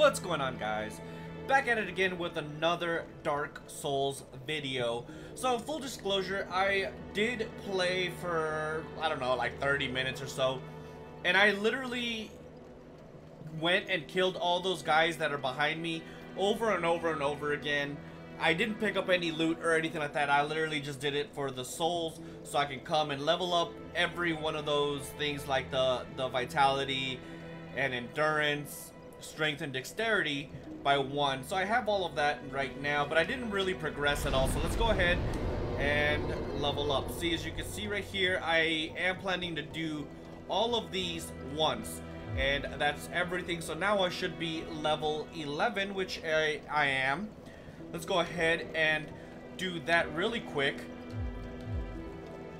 What's going on guys? Back at it again with another Dark Souls video. So full disclosure, I did play for, I don't know, like 30 minutes or so. And I literally went and killed all those guys that are behind me over and over and over again. I didn't pick up any loot or anything like that. I literally just did it for the souls so I can come and level up every one of those things like the, the vitality and endurance, strength and dexterity by one. So I have all of that right now, but I didn't really progress at all. So let's go ahead and level up. See, as you can see right here, I am planning to do all of these once. And that's everything. So now I should be level 11, which I, I am. Let's go ahead and do that really quick.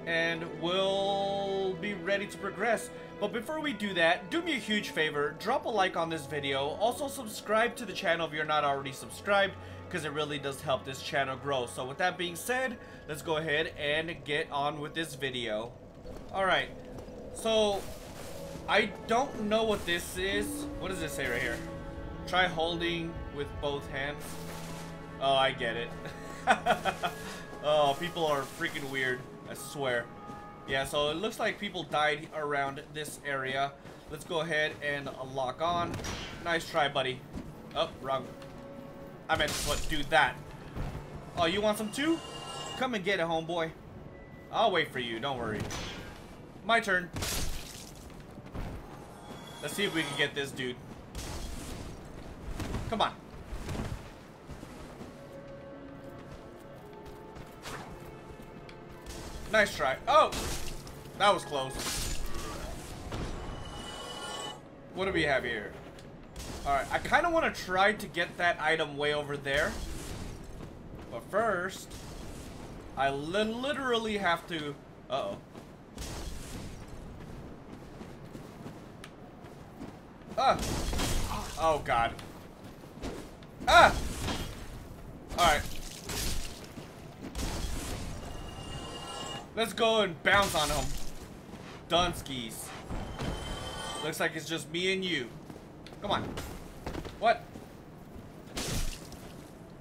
And we'll be ready to progress. But before we do that, do me a huge favor, drop a like on this video. Also subscribe to the channel if you're not already subscribed, because it really does help this channel grow. So with that being said, let's go ahead and get on with this video. Alright, so I don't know what this is. What does this say right here? Try holding with both hands. Oh, I get it. oh, people are freaking weird. I swear. Yeah, so it looks like people died around this area. Let's go ahead and lock on. Nice try, buddy. Oh, wrong. I meant to do that. Oh, you want some too? Come and get it, homeboy. I'll wait for you, don't worry. My turn. Let's see if we can get this dude. Come on. Nice try. Oh! That was close. What do we have here? Alright, I kind of want to try to get that item way over there. But first, I li literally have to... Uh-oh. Ah! Oh, God. Ah! Let's go and bounce on him. Dunskies. Looks like it's just me and you. Come on. What?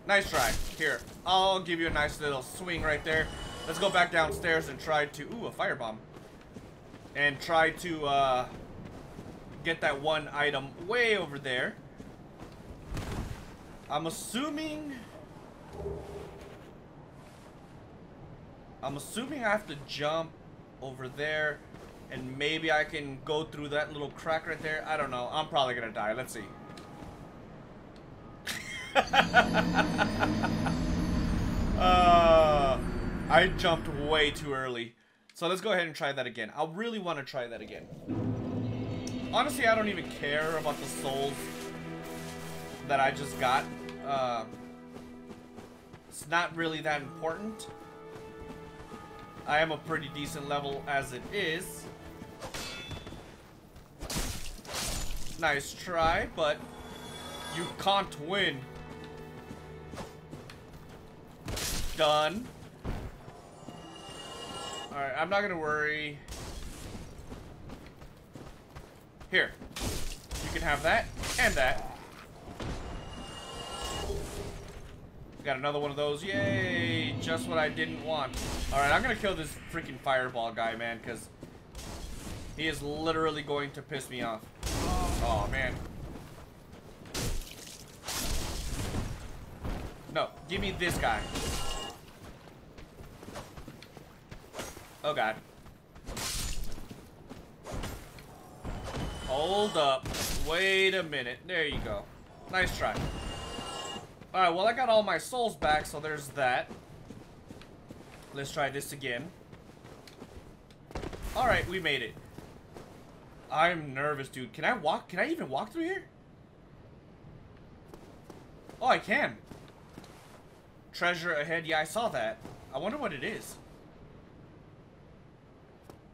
Nice try. Here, I'll give you a nice little swing right there. Let's go back downstairs and try to... Ooh, a firebomb. And try to uh, get that one item way over there. I'm assuming... I'm assuming I have to jump over there and maybe I can go through that little crack right there. I don't know. I'm probably gonna die. Let's see. uh, I jumped way too early. So let's go ahead and try that again. I really want to try that again. Honestly, I don't even care about the souls that I just got. Uh, it's not really that important. I am a pretty decent level as it is. Nice try, but you can't win. Done. Alright, I'm not gonna worry. Here. You can have that and that. Got another one of those. Yay! Just what I didn't want. Alright, I'm gonna kill this freaking fireball guy, man, because he is literally going to piss me off. Oh, man. No, give me this guy. Oh, God. Hold up. Wait a minute. There you go. Nice try. Alright, well I got all my souls back, so there's that. Let's try this again. Alright, we made it. I'm nervous, dude. Can I walk? Can I even walk through here? Oh, I can. Treasure ahead. Yeah, I saw that. I wonder what it is.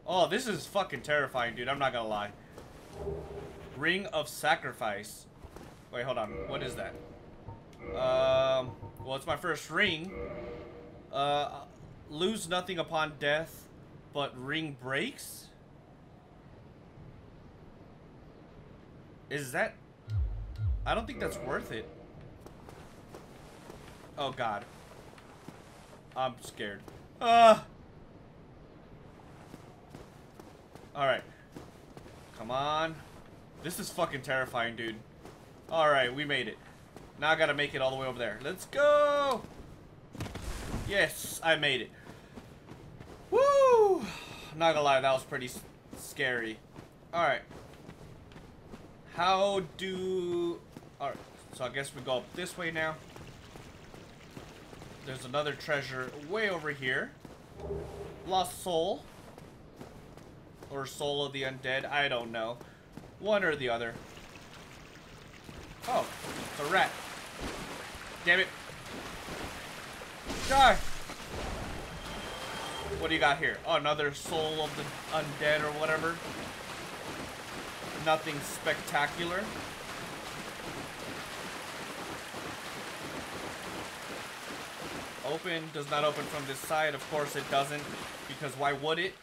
Oh, this is fucking terrifying, dude. I'm not gonna lie. Ring of Sacrifice. Wait, hold on. What is that? Um, well, it's my first ring. Uh, lose nothing upon death, but ring breaks? Is that... I don't think that's worth it. Oh, God. I'm scared. Ah! Alright. Come on. This is fucking terrifying, dude. Alright, we made it. Now I gotta make it all the way over there. Let's go! Yes, I made it. Woo! Not gonna lie, that was pretty scary. Alright. How do... Alright, so I guess we go up this way now. There's another treasure way over here. Lost soul. Or soul of the undead, I don't know. One or the other. Oh, it's a rat. Damn it. Die! What do you got here? Oh, another soul of the undead or whatever. Nothing spectacular. Open, does not open from this side. Of course it doesn't, because why would it?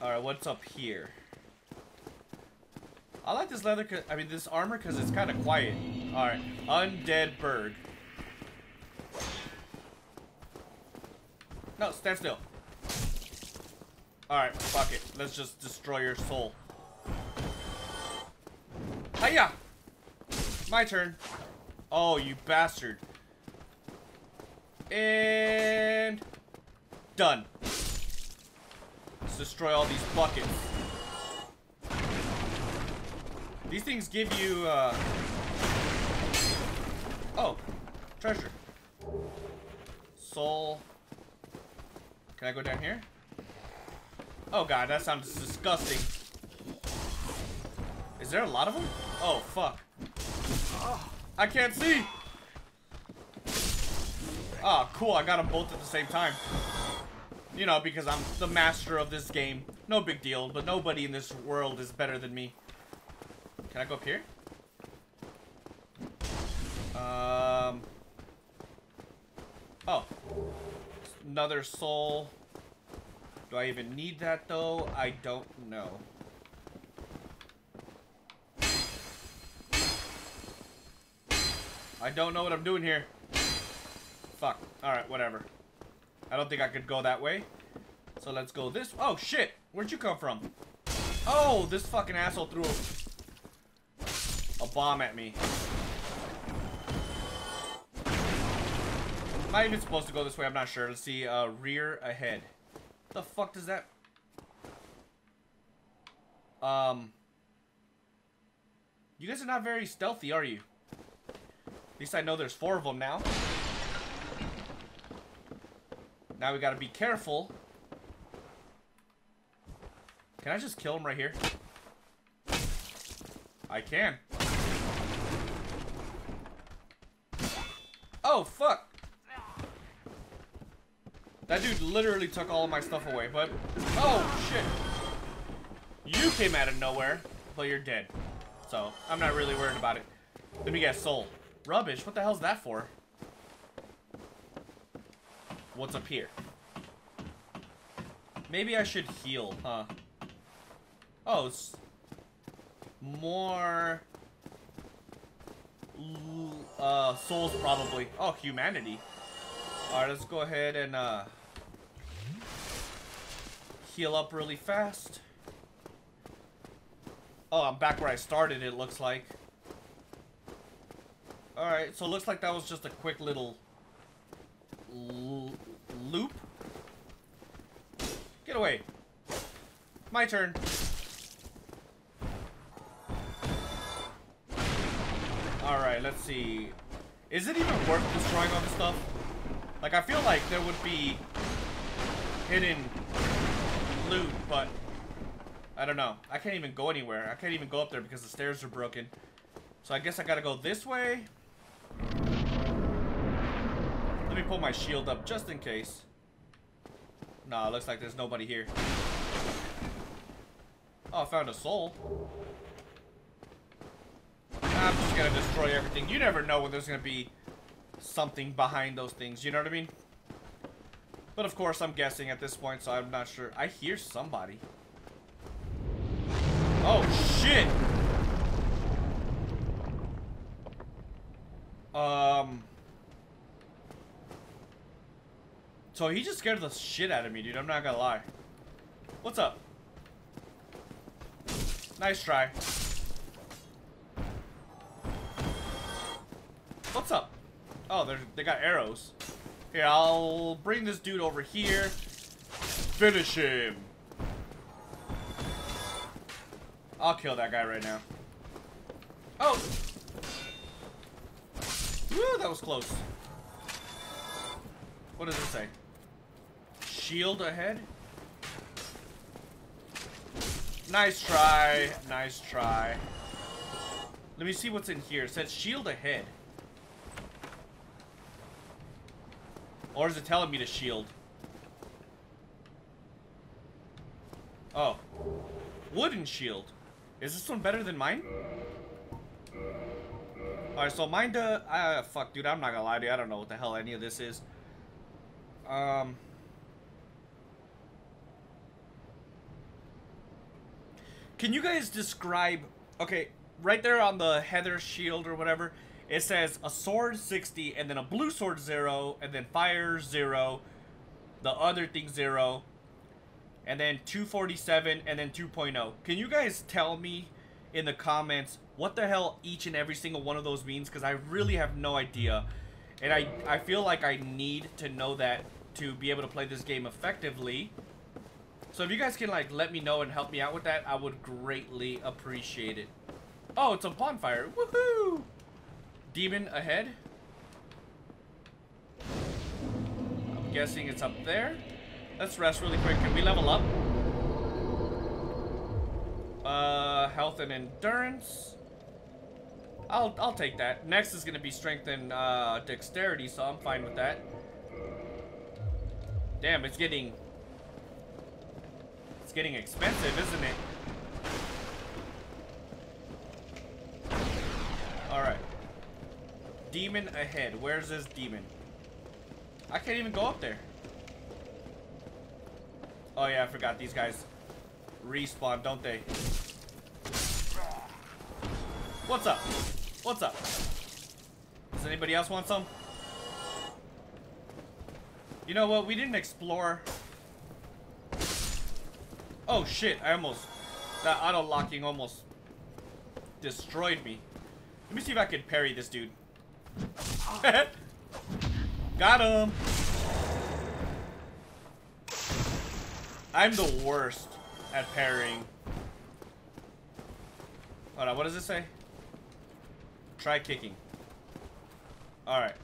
Alright, what's up here? I like this leather, I mean this armor because it's kind of quiet. Alright, undead bird. No, stand still. Alright, fuck it. Let's just destroy your soul. Hiya! My turn. Oh, you bastard. And... Done. Let's destroy all these buckets. These things give you, uh... Treasure. Soul. Can I go down here? Oh god, that sounds disgusting. Is there a lot of them? Oh, fuck. I can't see! Oh, cool, I got them both at the same time. You know, because I'm the master of this game. No big deal, but nobody in this world is better than me. Can I go up here? Um... Oh. Another soul. Do I even need that, though? I don't know. I don't know what I'm doing here. Fuck. Alright, whatever. I don't think I could go that way. So let's go this- Oh, shit! Where'd you come from? Oh, this fucking asshole threw a, a bomb at me. Am I even supposed to go this way? I'm not sure. Let's see. Uh, rear ahead. The fuck does that... Um... You guys are not very stealthy, are you? At least I know there's four of them now. Now we gotta be careful. Can I just kill him right here? I can. Oh, fuck. That dude literally took all of my stuff away, but... Oh, shit. You came out of nowhere, but you're dead. So, I'm not really worried about it. Let me get soul. Rubbish? What the hell's that for? What's up here? Maybe I should heal, huh? Oh, it's more uh, souls probably. Oh, humanity. Alright, let's go ahead and uh, heal up really fast. Oh, I'm back where I started, it looks like. Alright, so it looks like that was just a quick little loop. Get away. My turn. Alright, let's see. Is it even worth destroying all this stuff? Like, I feel like there would be hidden loot, but I don't know. I can't even go anywhere. I can't even go up there because the stairs are broken. So I guess I gotta go this way. Let me pull my shield up just in case. Nah, looks like there's nobody here. Oh, I found a soul. I'm just gonna destroy everything. You never know when there's gonna be something behind those things, you know what I mean? But of course, I'm guessing at this point, so I'm not sure. I hear somebody. Oh, shit! Um. So he just scared the shit out of me, dude. I'm not gonna lie. What's up? Nice try. What's up? Oh, they they got arrows. Here, I'll bring this dude over here. Finish him. I'll kill that guy right now. Oh! Woo, that was close. What does it say? Shield ahead? Nice try. Nice try. Let me see what's in here. It says shield ahead. Or is it telling me to shield? Oh. Wooden shield. Is this one better than mine? Alright, so mine does... Uh, fuck, dude, I'm not gonna lie to you. I don't know what the hell any of this is. Um... Can you guys describe... Okay, right there on the Heater shield or whatever, it says a sword 60, and then a blue sword 0, and then fire 0, the other thing 0, and then 247, and then 2.0. Can you guys tell me in the comments what the hell each and every single one of those means? Because I really have no idea. And I, I feel like I need to know that to be able to play this game effectively. So if you guys can like let me know and help me out with that, I would greatly appreciate it. Oh, it's a bonfire. Woohoo! Demon ahead. I'm guessing it's up there. Let's rest really quick. Can we level up? Uh, health and endurance. I'll I'll take that. Next is gonna be strength and uh, dexterity, so I'm fine with that. Damn, it's getting it's getting expensive, isn't it? All right. Demon ahead. Where's this demon? I can't even go up there. Oh yeah, I forgot. These guys respawn, don't they? What's up? What's up? Does anybody else want some? You know what? We didn't explore. Oh shit, I almost... That auto-locking almost destroyed me. Let me see if I can parry this dude. Got him! I'm the worst at parrying. Hold on, what does it say? Try kicking. Alright.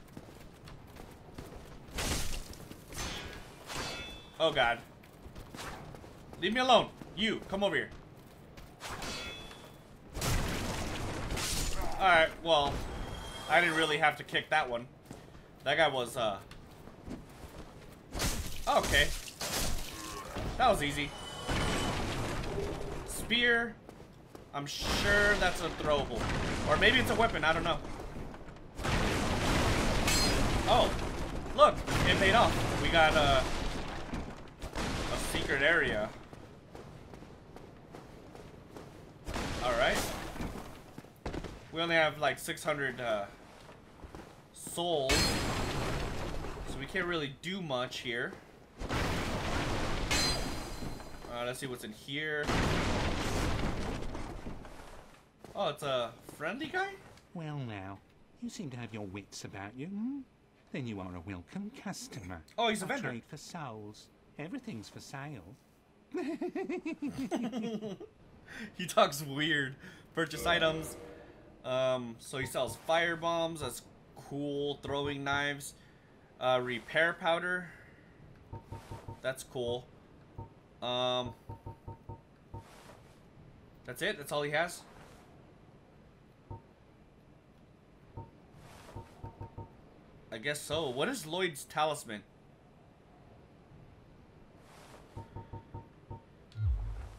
Oh god. Leave me alone. You, come over here. Alright, well, I didn't really have to kick that one. That guy was, uh... Okay. That was easy. Spear. I'm sure that's a throwable. Or maybe it's a weapon, I don't know. Oh, look, it paid off. We got a, a secret area. Alright. We only have like 600 uh, souls. So we can't really do much here. Uh, let's see what's in here. Oh, it's a friendly guy? Well now, you seem to have your wits about you, hmm? Then you are a welcome customer. Oh, he's a I vendor. trade for souls. Everything's for sale. he talks weird. Purchase items. Um, so he sells fire bombs. That's cool. Throwing knives. Uh, repair powder. That's cool. Um, that's it. That's all he has. I guess so. What is Lloyd's talisman?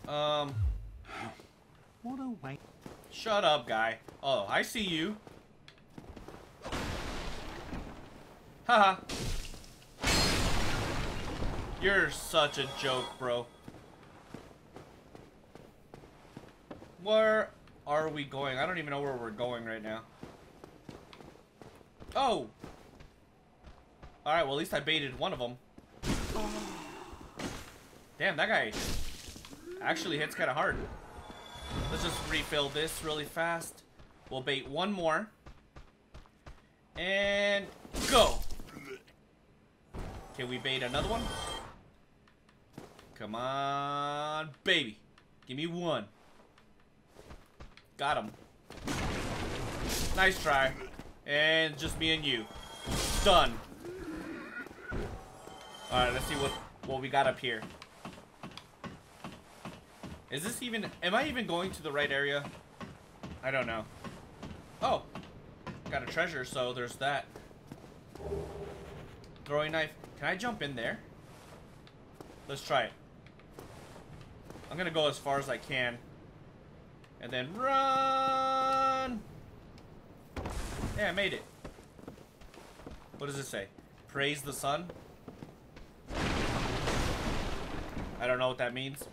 Um, What a way. shut up, guy. Oh, I see you. Haha. You're such a joke, bro. Where are we going? I don't even know where we're going right now. Oh! Alright, well at least I baited one of them. Damn, that guy actually hits kind of hard. Let's just refill this really fast. We'll bait one more. And go! Can we bait another one? Come on, baby. Give me one. Got him. Nice try. And just me and you. Done. Alright, let's see what, what we got up here. Is this even... Am I even going to the right area? I don't know. Oh. Got a treasure, so there's that. Throwing knife. Can I jump in there? Let's try it. I'm gonna go as far as I can. And then run! Yeah, I made it. What does it say? Praise the sun? I don't know what that means.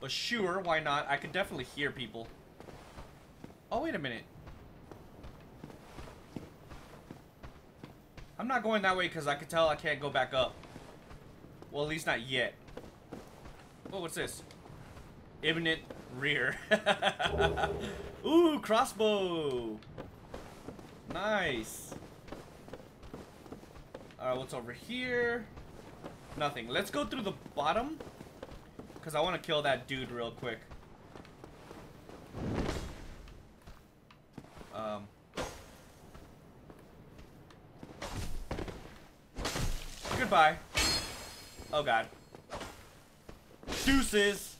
But sure, why not? I can definitely hear people. Oh, wait a minute. I'm not going that way because I can tell I can't go back up. Well, at least not yet. Oh, what's this? Imminent rear. Ooh, crossbow. Nice. Alright, what's over here? Nothing. Let's go through the bottom. Because I want to kill that dude real quick. Um. Goodbye. Oh god. Deuces!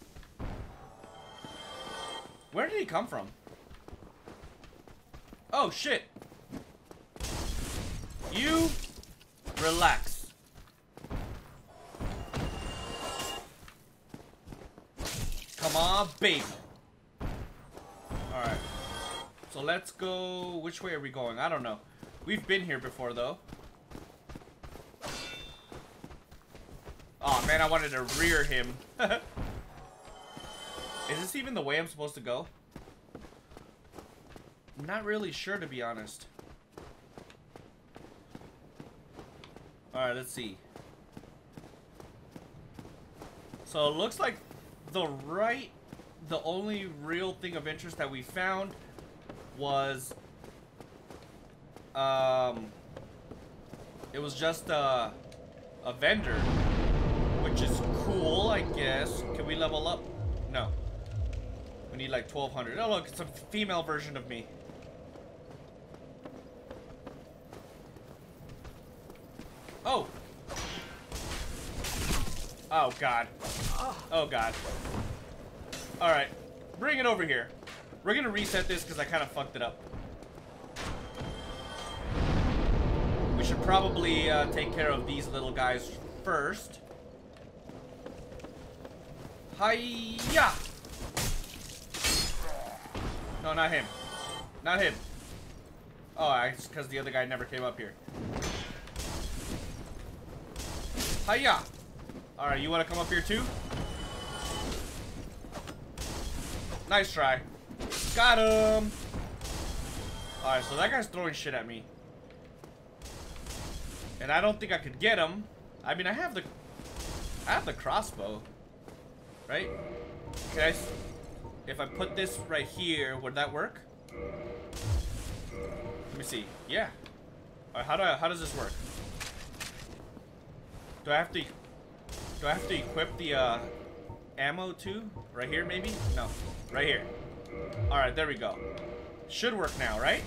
Where did he come from? Oh shit! You relax. Come on, baby. Alright. So let's go... Which way are we going? I don't know. We've been here before, though. Oh man, I wanted to rear him. Is this even the way I'm supposed to go? I'm not really sure, to be honest. Alright, let's see. So it looks like the right, the only real thing of interest that we found was, um, it was just a, a vendor, which is cool, I guess. Can we level up? No. We need like 1200. Oh, look, it's a female version of me. Oh. Oh, God. Oh, God. Alright. Bring it over here. We're gonna reset this because I kind of fucked it up. We should probably uh, take care of these little guys first. Hiya! No, not him. Not him. Oh, it's because the other guy never came up here. Hiya! Alright, you want to come up here too? Nice try. Got him! Alright, so that guy's throwing shit at me. And I don't think I could get him. I mean, I have the... I have the crossbow. Right? Can I... If I put this right here, would that work? Let me see. Yeah. Right, how do I, how does this work? Do I have to do I have to equip the uh, ammo too? Right here maybe? No. Right here. Alright, there we go. Should work now, right?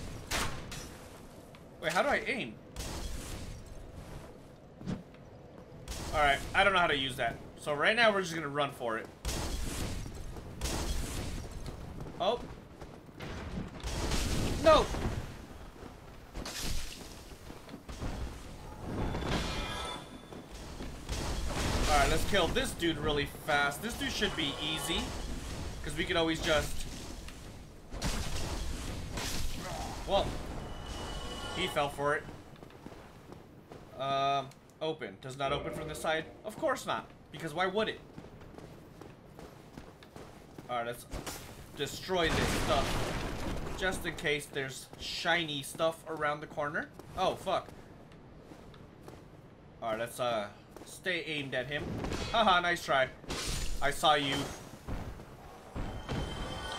Wait, how do I aim? Alright, I don't know how to use that. So right now we're just gonna run for it. Oh. No! Alright, let's kill this dude really fast. This dude should be easy. Because we can always just... Well, he fell for it. Um, open. Does not open from this side? Of course not. Because why would it? Alright, let's destroy this stuff. Just in case there's shiny stuff around the corner. Oh, fuck. Alright, let's uh stay aimed at him. Haha, nice try. I saw you.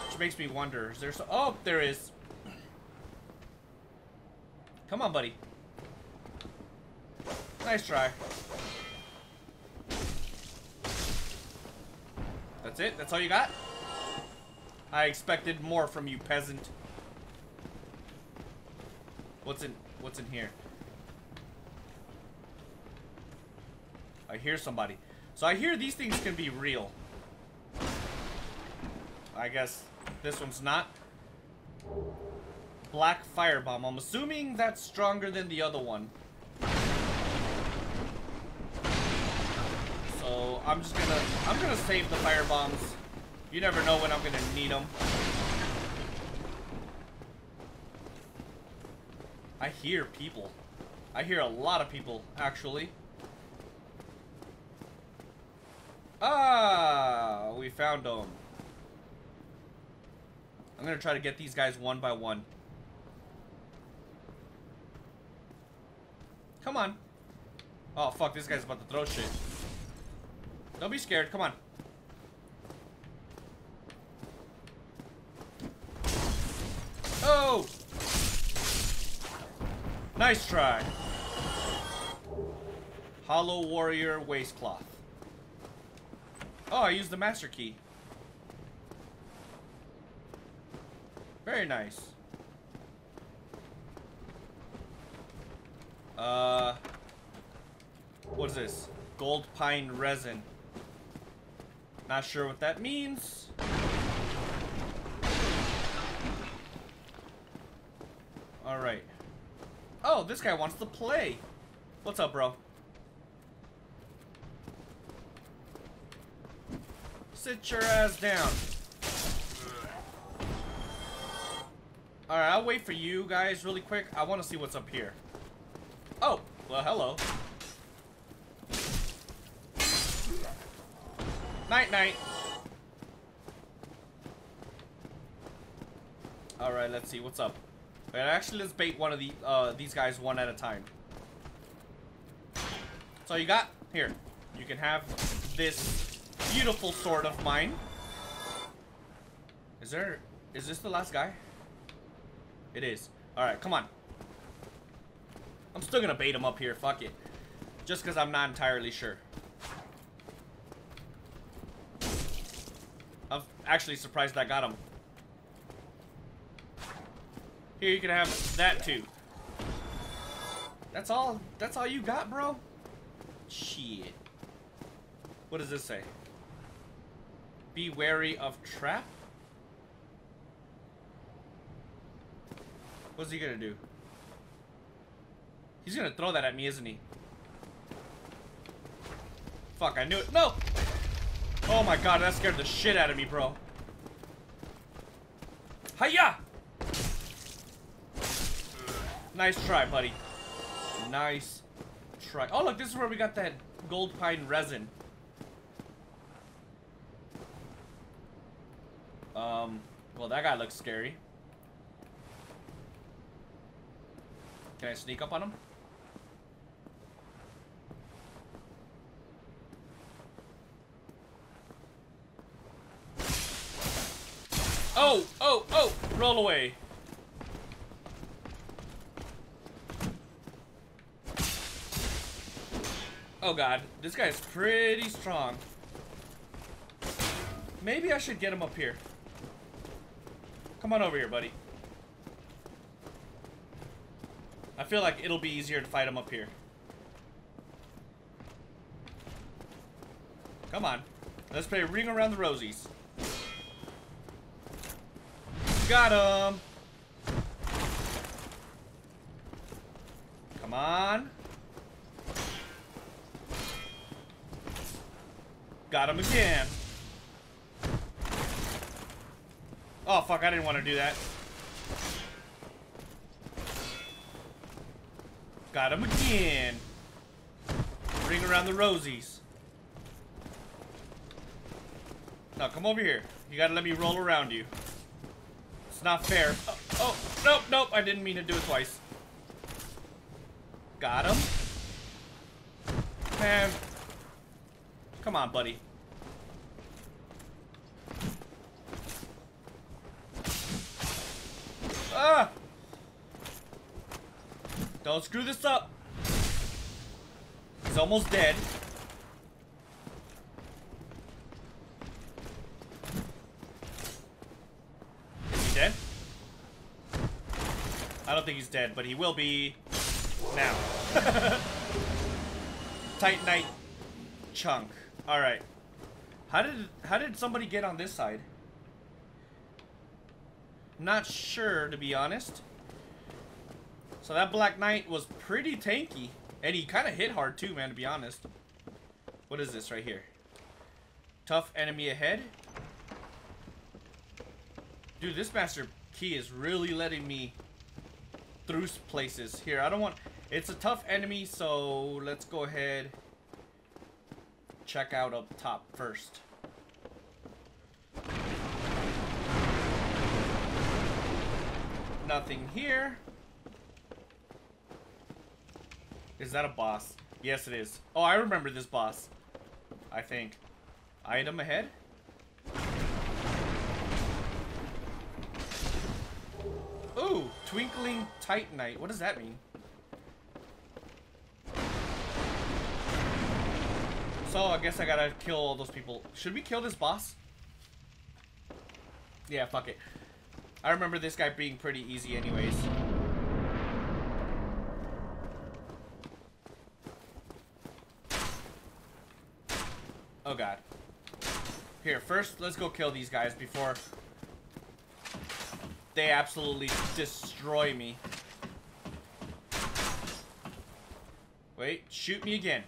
Which makes me wonder, is there so Oh, there is. Come on, buddy. Nice try. That's it? That's all you got? I expected more from you, peasant. What's in what's in here? I hear somebody. So I hear these things can be real. I guess this one's not. Black firebomb. I'm assuming that's stronger than the other one. I'm just gonna I'm gonna save the fire bombs. You never know when I'm gonna need them. I hear people. I hear a lot of people, actually. Ah, we found them. I'm gonna try to get these guys one by one. Come on. Oh, fuck, this guy's about to throw shit. Don't be scared, come on. Oh! Nice try. Hollow Warrior Waistcloth. Oh, I used the Master Key. Very nice. Uh, what is this? Gold pine resin. Not sure what that means. Alright. Oh, this guy wants to play. What's up, bro? Sit your ass down. Alright, I'll wait for you guys really quick. I want to see what's up here. Oh, well, hello. Night, night. Alright, let's see. What's up? Wait, actually, let's bait one of the, uh, these guys one at a time. So you got? Here. You can have this beautiful sword of mine. Is there... Is this the last guy? It is. Alright, come on. I'm still gonna bait him up here. Fuck it. Just because I'm not entirely sure. I'm actually surprised I got him. Here, you can have that too. That's all, that's all you got, bro? Shit. What does this say? Be wary of trap? What's he gonna do? He's gonna throw that at me, isn't he? Fuck, I knew it. No! Oh my god, that scared the shit out of me, bro. Hiya! Nice try, buddy. Nice try. Oh, look, this is where we got that gold pine resin. Um, well, that guy looks scary. Can I sneak up on him? Oh, oh, oh! Roll away. Oh god, this guy's pretty strong. Maybe I should get him up here. Come on over here, buddy. I feel like it'll be easier to fight him up here. Come on. Let's play Ring Around the Rosies. Got him! Come on. Got him again. Oh, fuck, I didn't want to do that. Got him again. Ring around the rosies. Now, come over here. You gotta let me roll around you. Not fair. Oh, Oh, nope, nope, I didn't mean to do it twice. Got him. Man. Come on, buddy. Ah! Don't screw this up. He's almost dead. Is he dead? I don't think he's dead, but he will be now. Titanite chunk. Alright. How did how did somebody get on this side? Not sure, to be honest. So that Black Knight was pretty tanky. And he kind of hit hard too, man, to be honest. What is this right here? Tough enemy ahead. Dude, this Master Key is really letting me through places. Here, I don't want... It's a tough enemy, so let's go ahead check out up top first. Nothing here. Is that a boss? Yes, it is. Oh, I remember this boss. I think. Item ahead? Ooh, Twinkling Titanite. What does that mean? So, I guess I gotta kill all those people. Should we kill this boss? Yeah, fuck it. I remember this guy being pretty easy anyways. Oh god. Here, first, let's go kill these guys before they absolutely destroy me. Wait, shoot me again.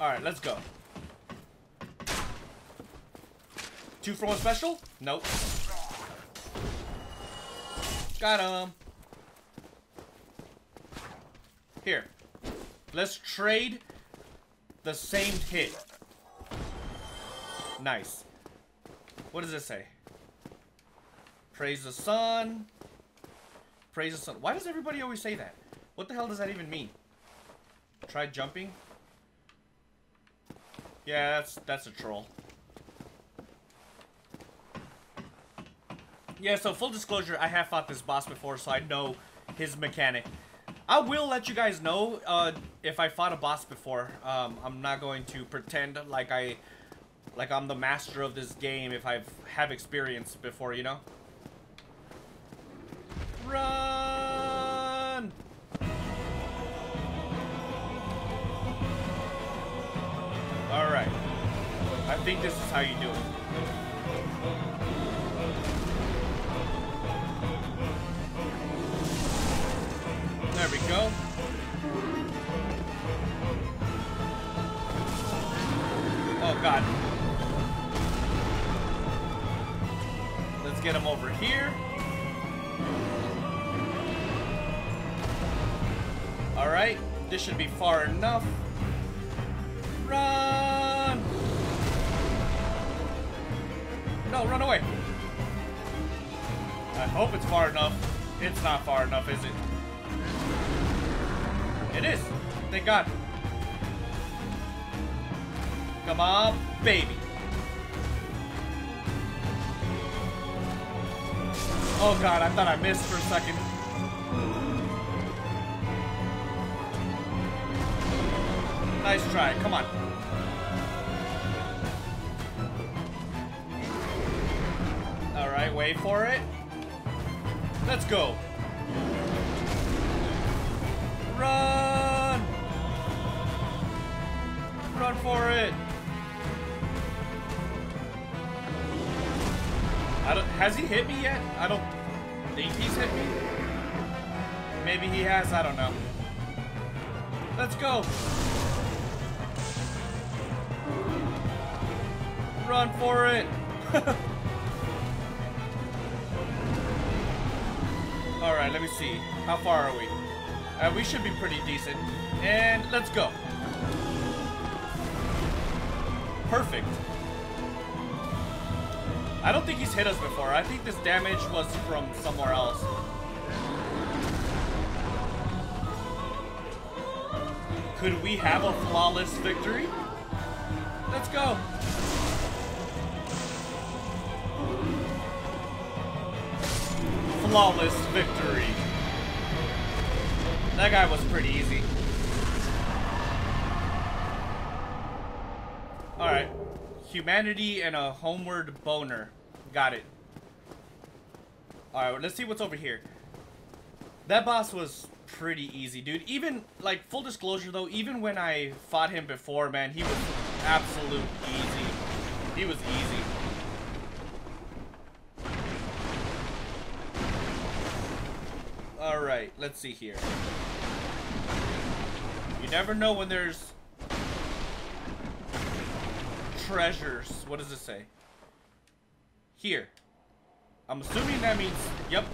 Alright, let's go. Two for one special? Nope. Got him. Here. Let's trade the same hit. Nice. What does this say? Praise the sun. Praise the sun. Why does everybody always say that? What the hell does that even mean? Try jumping? Yeah, that's that's a troll. Yeah, so full disclosure, I have fought this boss before, so I know his mechanic. I will let you guys know uh, if I fought a boss before. Um, I'm not going to pretend like I, like I'm the master of this game if I have experience before, you know. Run! All right. I think this is how you do it. There we go. Oh, God. Let's get him over here. Alright, this should be far enough. Run! No, run away. I hope it's far enough. It's not far enough, is it? It is. Thank God. Come on, baby. Oh God, I thought I missed for a second. Nice try. Come on. All right, wait for it. Let's go. Run! Run for it! I don't, has he hit me yet? I don't think he's hit me. Maybe he has, I don't know. Let's go! Run for it! Alright, let me see. How far are we? Uh, we should be pretty decent. And let's go. Perfect. I don't think he's hit us before. I think this damage was from somewhere else. Could we have a flawless victory? Let's go. Flawless victory. That guy was pretty easy. Alright. Humanity and a homeward boner. Got it. Alright, let's see what's over here. That boss was pretty easy, dude. Even, like, full disclosure, though, even when I fought him before, man, he was absolute easy. He was easy. Let's see here. You never know when there's treasures. What does it say? Here. I'm assuming that means, yep.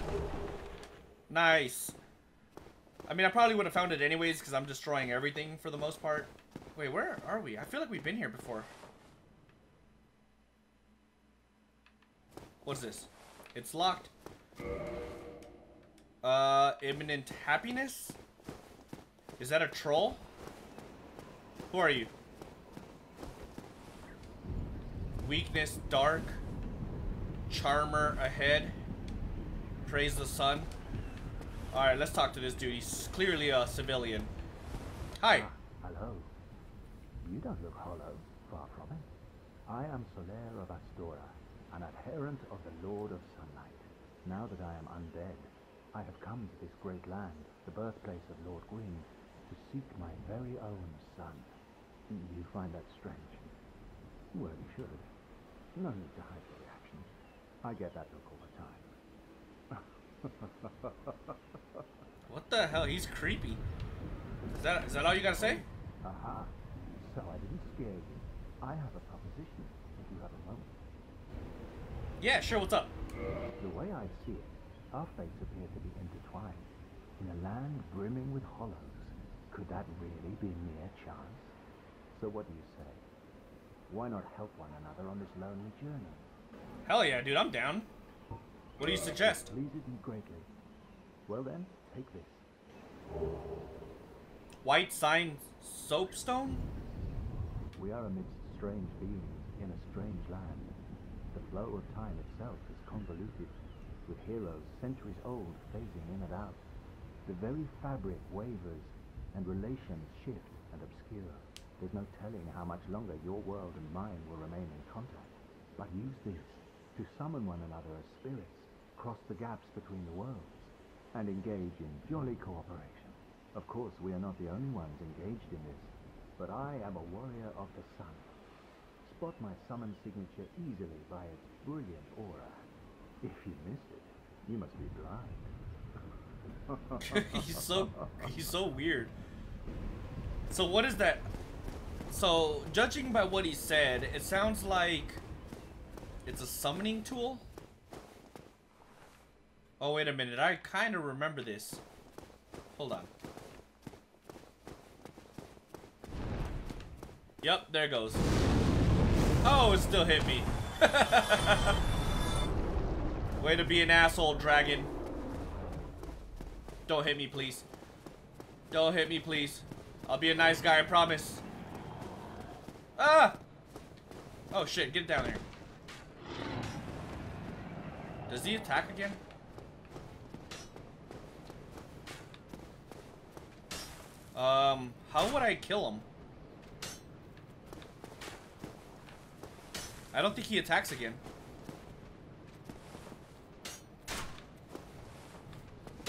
Nice. I mean, I probably would have found it anyways because I'm destroying everything for the most part. Wait, where are we? I feel like we've been here before. What's this? It's locked. Uh, imminent happiness? Is that a troll? Who are you? Weakness, dark. Charmer ahead. Praise the sun. Alright, let's talk to this dude. He's clearly a civilian. Hi. Ah, hello. You don't look hollow. Far from it. I am Solaire of Astora, an adherent of the Lord of Sunlight. Now that I am undead, I have come to this great land, the birthplace of Lord Gwyn, to seek my very own sun. You find that strange? Well, you should. No need to hide your reaction. I get that look all the time. What the hell? He's creepy. Is that is that all you gotta say? Aha. So I didn't scare you. I have a proposition, if you have a moment. Yeah, sure. What's up? The way I see it, our fates appear to. In a land brimming with hollows, could that really be mere chance? So what do you say? Why not help one another on this lonely journey? Hell yeah, dude. I'm down. What do you suggest? Pleases me greatly. Well then, take this. White sign soapstone? We are amidst strange beings in a strange land. The flow of time itself is convoluted, with heroes centuries old phasing in and out. The very fabric wavers, and relations shift and obscure. There's no telling how much longer your world and mine will remain in contact. But use this to summon one another as spirits, cross the gaps between the worlds, and engage in jolly cooperation. Of course, we are not the only ones engaged in this, but I am a warrior of the sun. Spot my summon signature easily by its brilliant aura. If you missed it, you must be blind. he's so he's so weird. So what is that? So judging by what he said, it sounds like it's a summoning tool. Oh wait a minute, I kind of remember this. Hold on. Yep, there goes. Oh, it still hit me. Way to be an asshole, dragon. Don't hit me, please. Don't hit me, please. I'll be a nice guy, I promise. Ah! Oh, shit. Get down there. Does he attack again? Um, how would I kill him? I don't think he attacks again.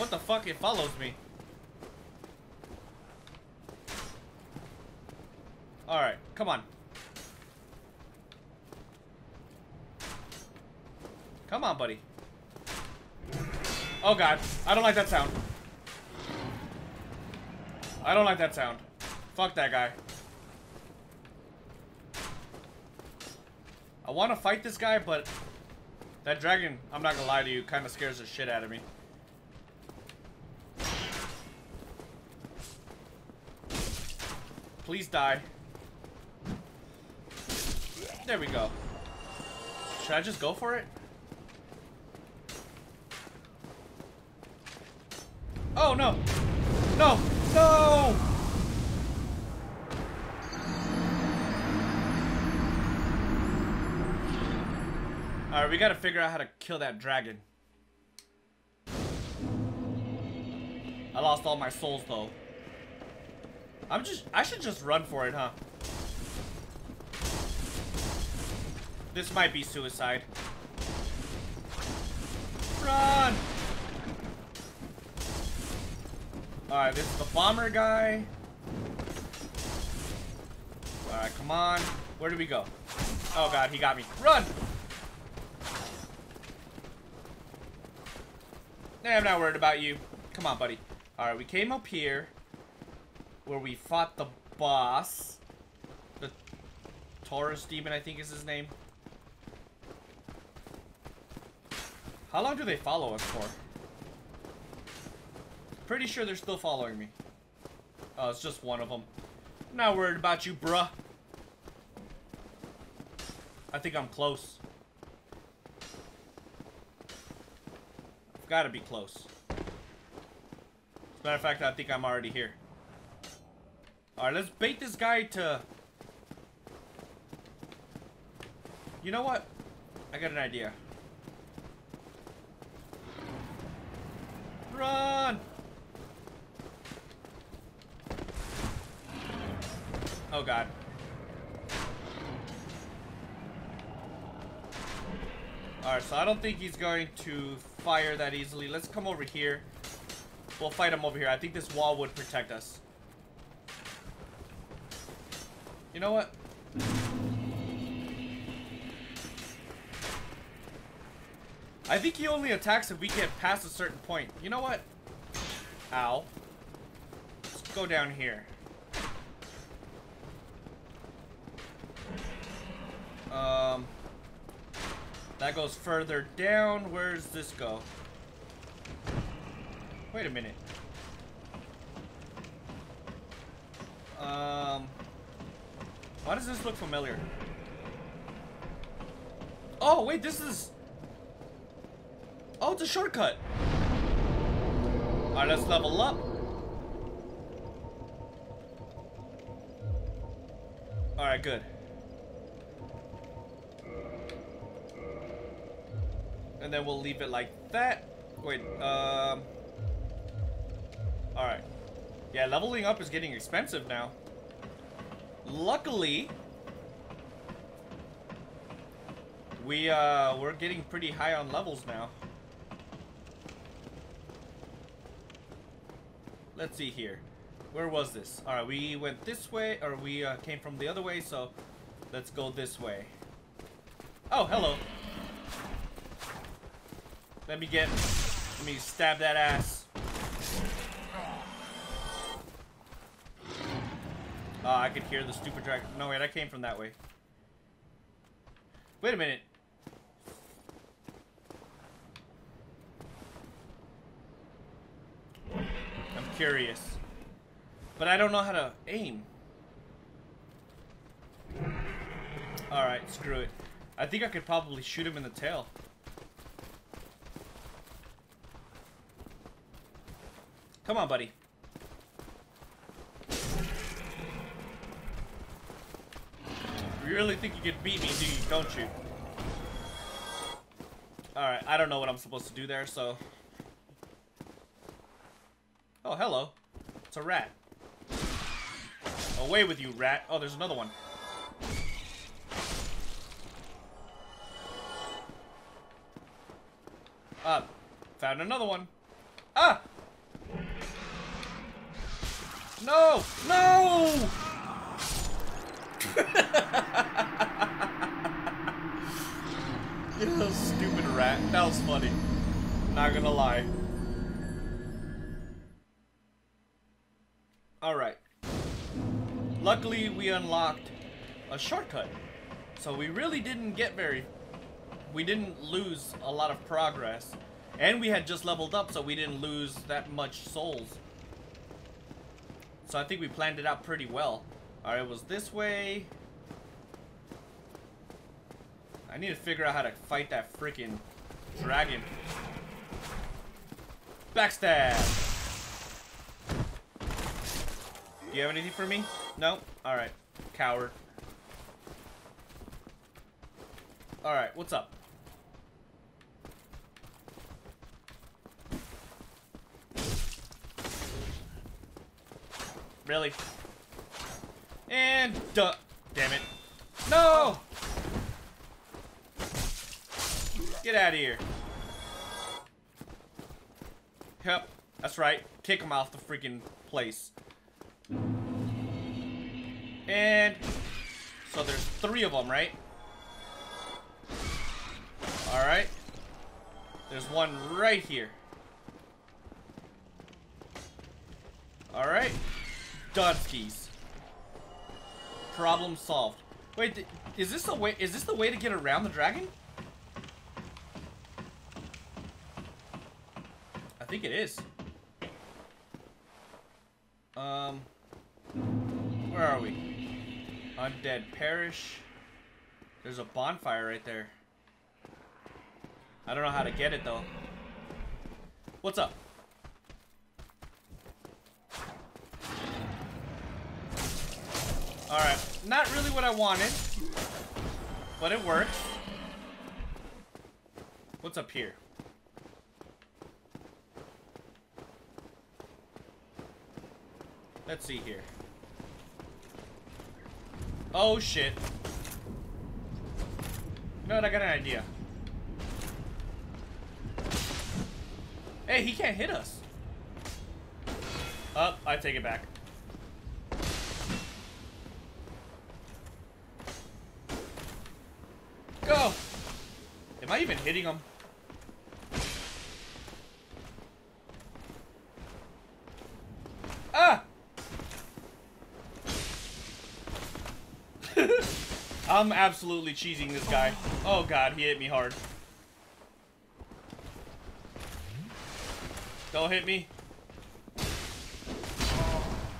What the fuck? It follows me. Alright, come on. Come on, buddy. Oh god, I don't like that sound. I don't like that sound. Fuck that guy. I want to fight this guy, but that dragon, I'm not gonna lie to you, kind of scares the shit out of me. Please die. There we go. Should I just go for it? Oh, no! No! No! Alright, we gotta figure out how to kill that dragon. I lost all my souls, though. I'm just- I should just run for it, huh? This might be suicide. Run! Alright, this is the bomber guy. Alright, come on. Where do we go? Oh god, he got me. Run! Nah, I'm not worried about you. Come on, buddy. Alright, we came up here where we fought the boss. The Taurus demon, I think is his name. How long do they follow us for? Pretty sure they're still following me. Oh, it's just one of them. Not worried about you, bruh. I think I'm close. I've got to be close. As a matter of fact, I think I'm already here. Alright, let's bait this guy to... You know what? I got an idea. Run! Oh god. Alright, so I don't think he's going to fire that easily. Let's come over here. We'll fight him over here. I think this wall would protect us. Know what? I think he only attacks if we get past a certain point. You know what? Ow. Let's go down here. Um, that goes further down. Where does this go? Wait a minute. Um, why does this look familiar? Oh, wait, this is... Oh, it's a shortcut. Alright, let's level up. Alright, good. And then we'll leave it like that. Wait, um... Alright. Yeah, leveling up is getting expensive now. Luckily, we, uh, we're getting pretty high on levels now. Let's see here. Where was this? Alright, we went this way, or we uh, came from the other way, so let's go this way. Oh, hello. Let me get, let me stab that ass. Oh, I could hear the stupid dragon. No, wait, I came from that way. Wait a minute. I'm curious. But I don't know how to aim. Alright, screw it. I think I could probably shoot him in the tail. Come on, buddy. You really think you could beat me, do you? Don't you? Alright, I don't know what I'm supposed to do there, so... Oh, hello. It's a rat. Away with you, rat. Oh, there's another one. Ah, found another one. Ah! No! No! you stupid rat. That was funny. Not gonna lie. Alright. Luckily, we unlocked a shortcut. So we really didn't get very... We didn't lose a lot of progress. And we had just leveled up, so we didn't lose that much souls. So I think we planned it out pretty well. Alright, it was this way. I need to figure out how to fight that freaking dragon. Backstab! Do you have anything for me? No? Alright. Coward. Alright, what's up? Really? And duh. Damn it. No! Get out of here. Yep, that's right. Kick him off the freaking place. And so there's three of them, right? All right. There's one right here. All right. Problem solved. Wait, is this the way? Is this the way to get around the dragon? I think it is. Um, where are we? Undead Parish. There's a bonfire right there. I don't know how to get it though. What's up? Alright, not really what I wanted, but it works. What's up here? Let's see here. Oh shit. You know what, I got an idea. Hey, he can't hit us. Oh, I take it back. Go! Am I even hitting him? Ah! I'm absolutely cheesing this guy. Oh god, he hit me hard. Don't hit me.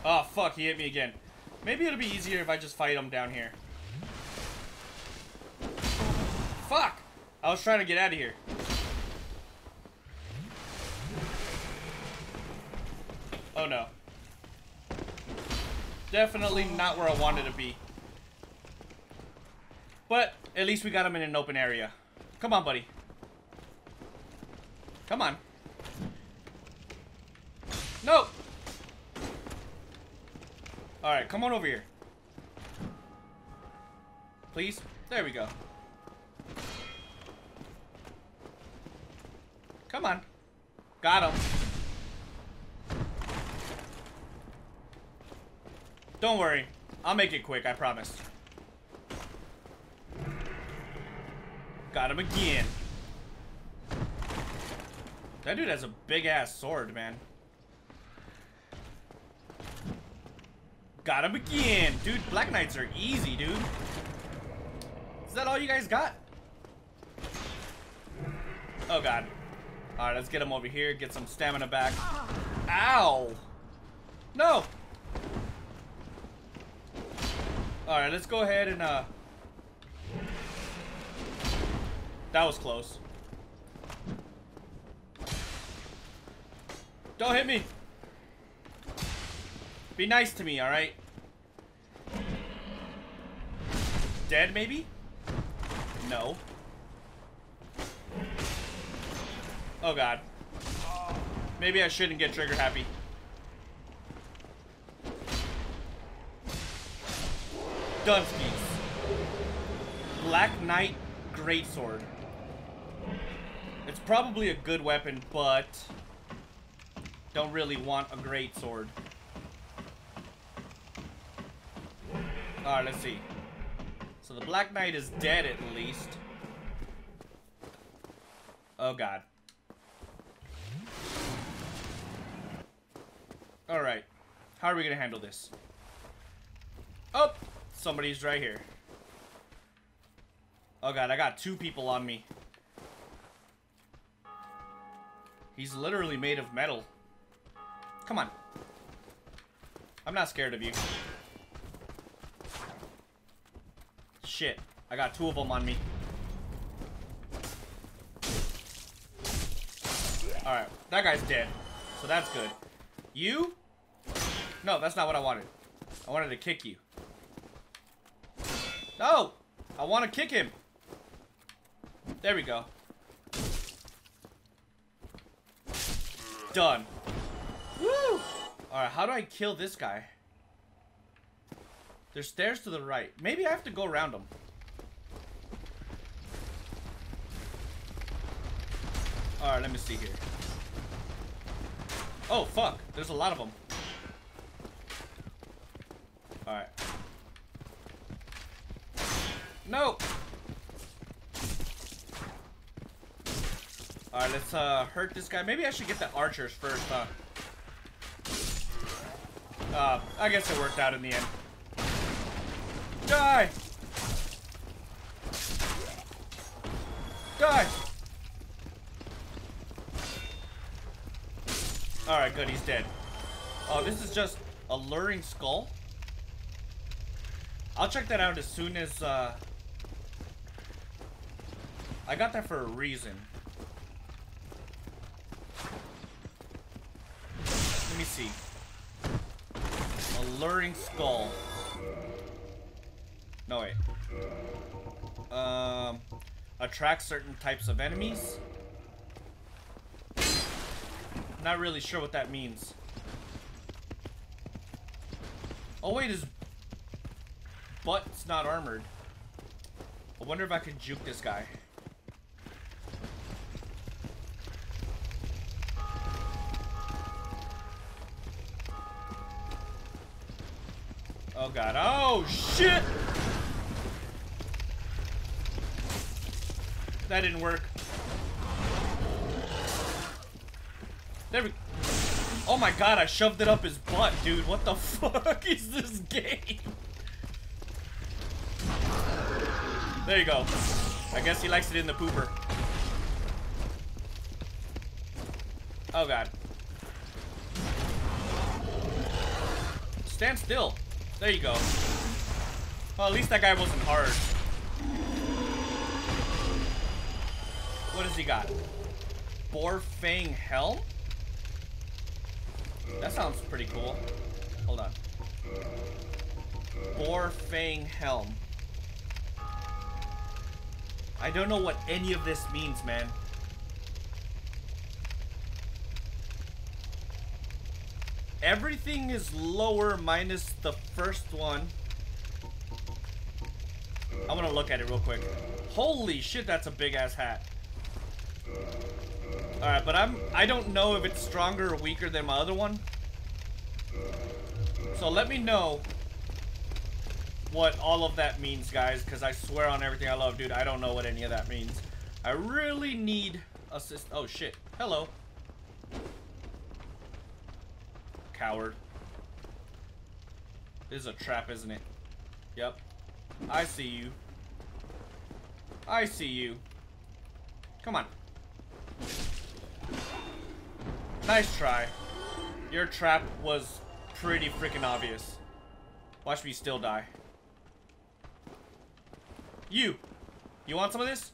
Oh, fuck, he hit me again. Maybe it'll be easier if I just fight him down here. I was trying to get out of here. Oh no. Definitely not where I wanted to be. But at least we got him in an open area. Come on, buddy. Come on. No! Alright, come on over here. Please? There we go. Come on. Got him. Don't worry. I'll make it quick, I promise. Got him again. That dude has a big-ass sword, man. Got him again. Dude, Black Knights are easy, dude. Is that all you guys got? Oh, God. Alright, let's get him over here. Get some stamina back. Ow! No! Alright, let's go ahead and, uh... That was close. Don't hit me! Be nice to me, alright? Dead, maybe? No. Oh god. Maybe I shouldn't get trigger happy. Dunskies. Black Knight Greatsword. It's probably a good weapon, but don't really want a greatsword. Alright, let's see. So the Black Knight is dead at least. Oh god. Alright. How are we going to handle this? Oh! Somebody's right here. Oh god, I got two people on me. He's literally made of metal. Come on. I'm not scared of you. Shit. I got two of them on me. Alright. That guy's dead. So that's good. You? No, that's not what I wanted. I wanted to kick you. No! I want to kick him. There we go. Done. Woo! Alright, how do I kill this guy? There's stairs to the right. Maybe I have to go around them. Alright, let me see here. Oh, fuck. There's a lot of them. Alright. No! Alright, let's uh, hurt this guy. Maybe I should get the archers first, huh? Uh, I guess it worked out in the end. Die! Die! Alright, good, he's dead. Oh, this is just a luring skull? I'll check that out as soon as, uh... I got that for a reason. Let me see. Alluring skull. No, wait. Um, attract certain types of enemies. Not really sure what that means. Oh wait, his butt's not armored. I wonder if I can juke this guy. God. Oh shit! That didn't work. There we Oh my god, I shoved it up his butt, dude. What the fuck is this game? There you go. I guess he likes it in the pooper. Oh god. Stand still. There you go. Well, at least that guy wasn't hard. What does he got? Boar Fang Helm? That sounds pretty cool. Hold on. Boar Fang Helm. I don't know what any of this means, man. Everything is lower minus the first one. I'm gonna look at it real quick. Holy shit, that's a big ass hat. Alright, but I'm I don't know if it's stronger or weaker than my other one. So let me know what all of that means, guys, because I swear on everything I love, dude, I don't know what any of that means. I really need assist. Oh, shit. Hello. Coward. This is a trap, isn't it? Yep. I see you. I see you. Come on. Nice try. Your trap was pretty freaking obvious. Watch me still die. You! You want some of this?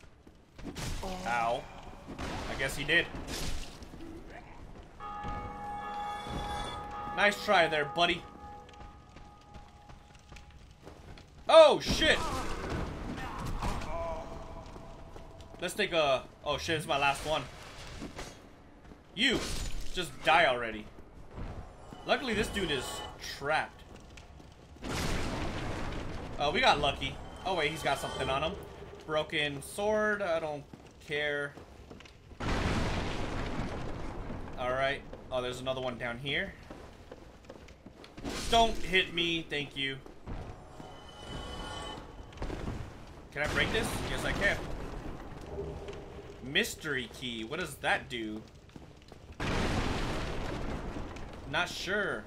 Ow. I guess he did. Nice try there, buddy. Oh, shit! Let's take a... Oh, shit, it's my last one. You! Just die already. Luckily, this dude is trapped. Oh, we got lucky. Oh, wait, he's got something on him. Broken sword. I don't care. Alright. Oh, there's another one down here. Don't hit me. Thank you. Can I break this? Yes, I can. Mystery key. What does that do? Not sure.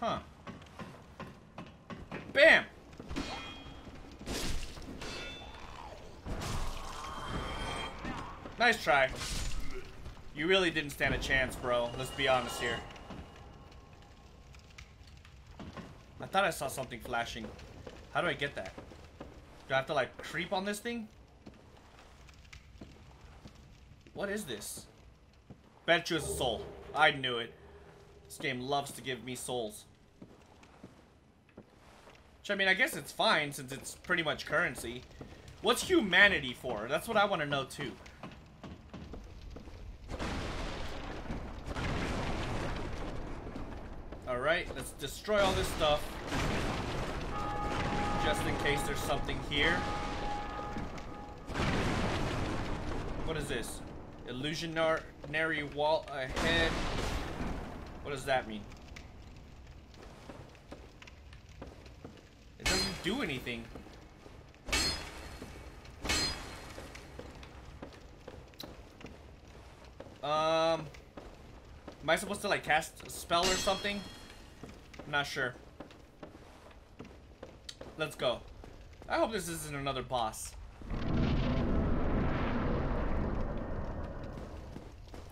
Huh. Nice try. You really didn't stand a chance, bro. Let's be honest here. I thought I saw something flashing. How do I get that? Do I have to like creep on this thing? What is this? Bet you it's a soul. I knew it. This game loves to give me souls. Which, I mean, I guess it's fine since it's pretty much currency. What's humanity for? That's what I want to know, too. Alright, let's destroy all this stuff. Just in case there's something here. What is this? Illusionary wall ahead. What does that mean? It doesn't do anything. Um, am I supposed to like cast a spell or something? I'm not sure. Let's go. I hope this isn't another boss.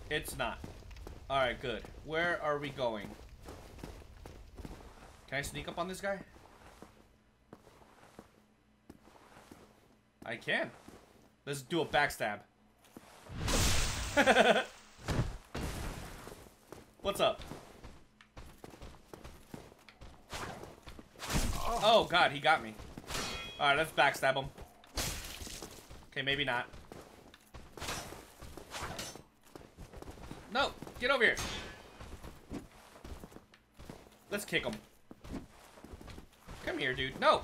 It's not. Alright, good. Where are we going? Can I sneak up on this guy? I can. Let's do a backstab. What's up? Oh god, he got me. Alright, let's backstab him. Okay, maybe not. No! Get over here! Let's kick him. Come here, dude. No!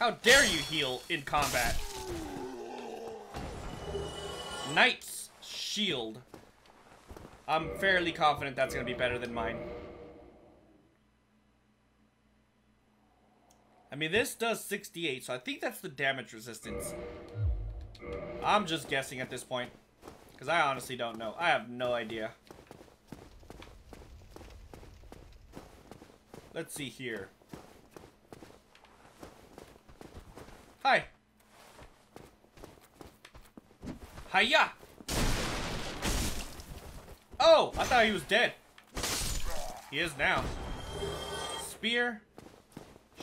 How dare you heal in combat? Knight's Shield. I'm fairly confident that's going to be better than mine. I mean, this does 68, so I think that's the damage resistance. I'm just guessing at this point. Because I honestly don't know. I have no idea. Let's see here. Hi. Hiya! Oh, I thought he was dead. He is now. Spear.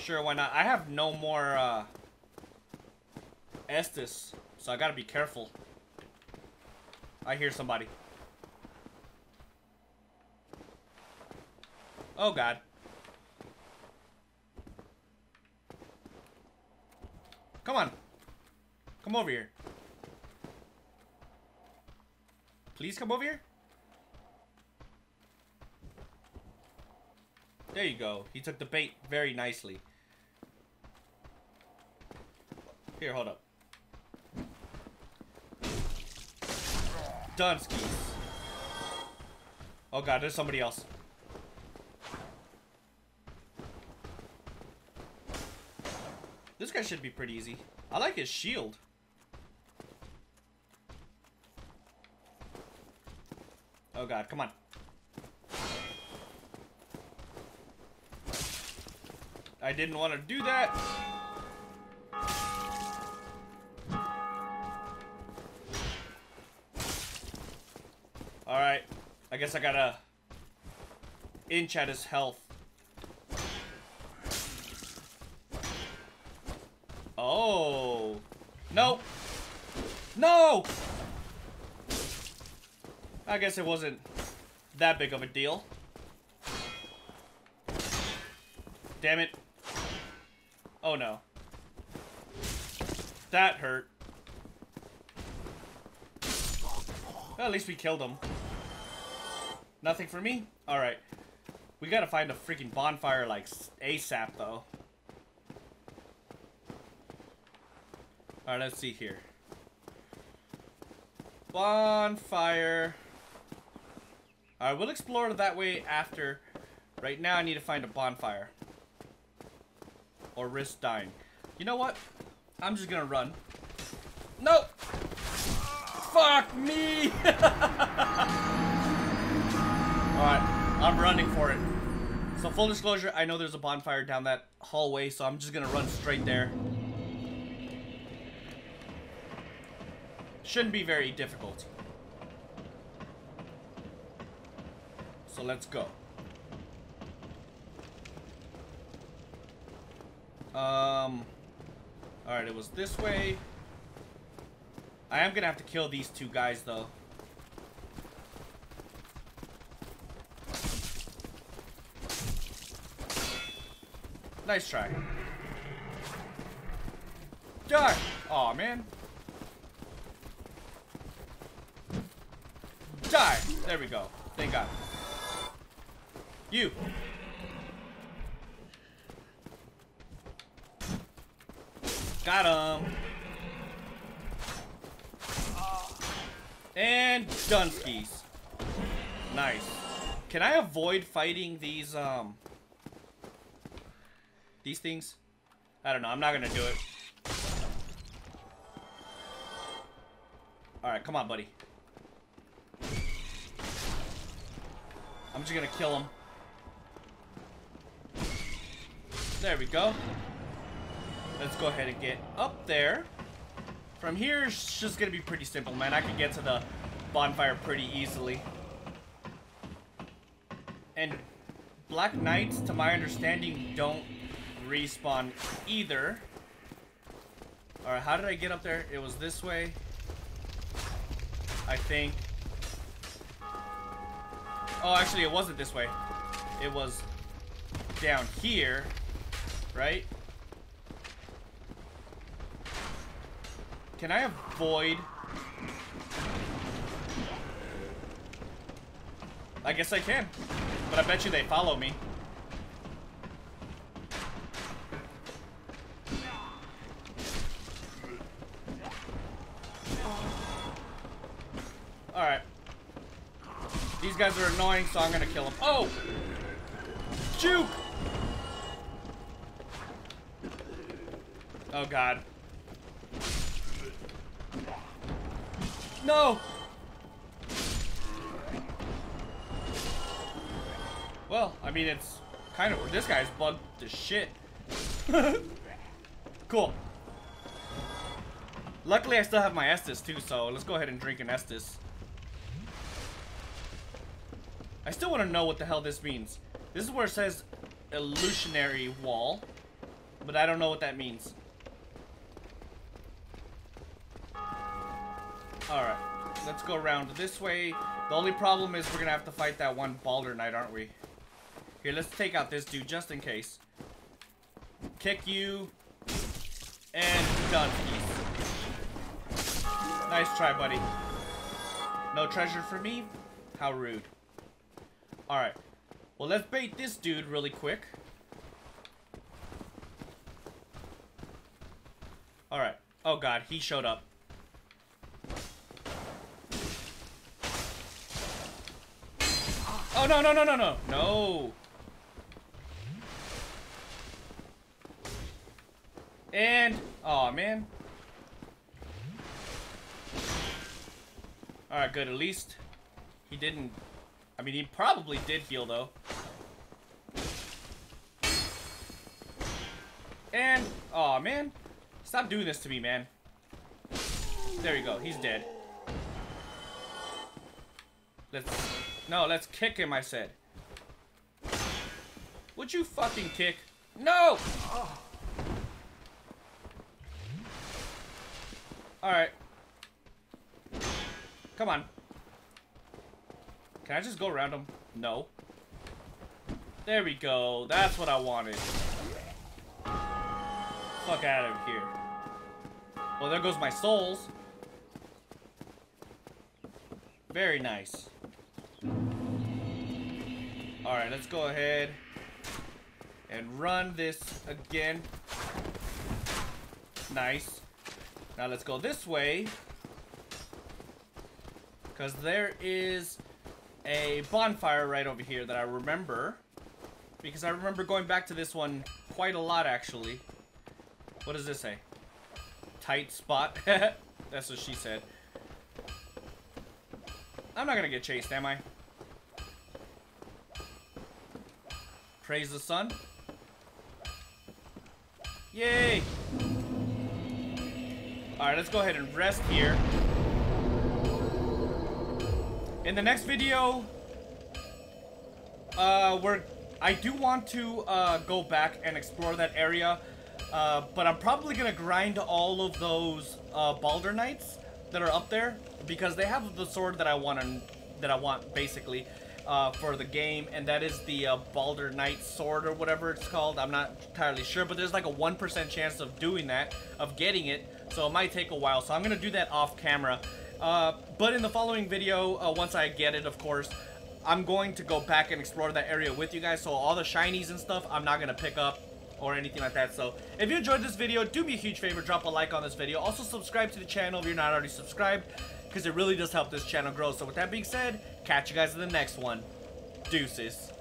Sure, why not? I have no more, uh... Estus, so I gotta be careful. I hear somebody. Oh, God. Come on. Come over here. Please come over here. There you go. He took the bait very nicely. Here, hold up. Dunskies. Oh god, there's somebody else. This guy should be pretty easy. I like his shield. Oh god, come on. I didn't want to do that. Alright. I guess I gotta inch at his health. Oh. No. No! I guess it wasn't that big of a deal. Damn it. Oh no. That hurt. Well, at least we killed him. Nothing for me? Alright. We gotta find a freaking bonfire, like, ASAP, though. Alright, let's see here. Bonfire. Alright, we'll explore that way after. Right now, I need to find a bonfire. Or risk dying. You know what? I'm just gonna run. Nope! Fuck me! Alright, I'm running for it. So full disclosure, I know there's a bonfire down that hallway, so I'm just gonna run straight there. Shouldn't be very difficult. So let's go. Um, Alright, it was this way. I am gonna have to kill these two guys, though. Nice try. Die! Aw, man. Die! There we go. Thank God. You! Got him! And Dunskies. Nice. Can I avoid fighting these, um... These things? I don't know. I'm not gonna do it. Alright, come on, buddy. I'm just gonna kill him. There we go. Let's go ahead and get up there. From here, it's just gonna be pretty simple, man. I can get to the bonfire pretty easily. And Black Knights, to my understanding, don't respawn either. Alright, how did I get up there? It was this way. I think. Oh, actually, it wasn't this way. It was down here, right? Can I avoid... I guess I can. But I bet you they follow me. Alright. These guys are annoying, so I'm gonna kill them. Oh! Juke! Oh god. No! Well, I mean, it's kind of... This guy's bugged to shit. cool. Luckily, I still have my Estus, too, so let's go ahead and drink an Estus. I still want to know what the hell this means. This is where it says illusionary wall, but I don't know what that means. Alright, let's go around this way. The only problem is we're gonna have to fight that one Balder Knight, aren't we? Here, let's take out this dude just in case. Kick you. And done. Nice try, buddy. No treasure for me? How rude. Alright. Well, let's bait this dude really quick. Alright. Oh god, he showed up. Oh, no, no, no, no, no. No. And, oh man. Alright, good. At least he didn't I mean, he probably did heal, though. And, oh man. Stop doing this to me, man. There you go. He's dead. Let's, no, let's kick him, I said. Would you fucking kick? No! Alright. Come on. Can I just go around him? No. There we go. That's what I wanted. Fuck out of here. Well, there goes my souls. Very nice. Alright, let's go ahead and run this again. Nice. Now let's go this way. Because there is a bonfire right over here that I remember. Because I remember going back to this one quite a lot, actually. What does this say? Tight spot. That's what she said. I'm not gonna get chased, am I? Praise the sun. Yay! Alright, let's go ahead and rest here. In the next video, uh, we're, I do want to, uh, go back and explore that area. Uh, but I'm probably gonna grind all of those uh, Balder Knights that are up there because they have the sword that I want that I want basically uh, for the game, and that is the uh, Balder Knight sword or whatever it's called. I'm not entirely sure, but there's like a one percent chance of doing that, of getting it. So it might take a while. So I'm gonna do that off camera. Uh, but in the following video, uh, once I get it, of course, I'm going to go back and explore that area with you guys. So all the shinies and stuff, I'm not gonna pick up or anything like that. So if you enjoyed this video, do me a huge favor, drop a like on this video. Also subscribe to the channel if you're not already subscribed, because it really does help this channel grow. So with that being said, catch you guys in the next one. Deuces.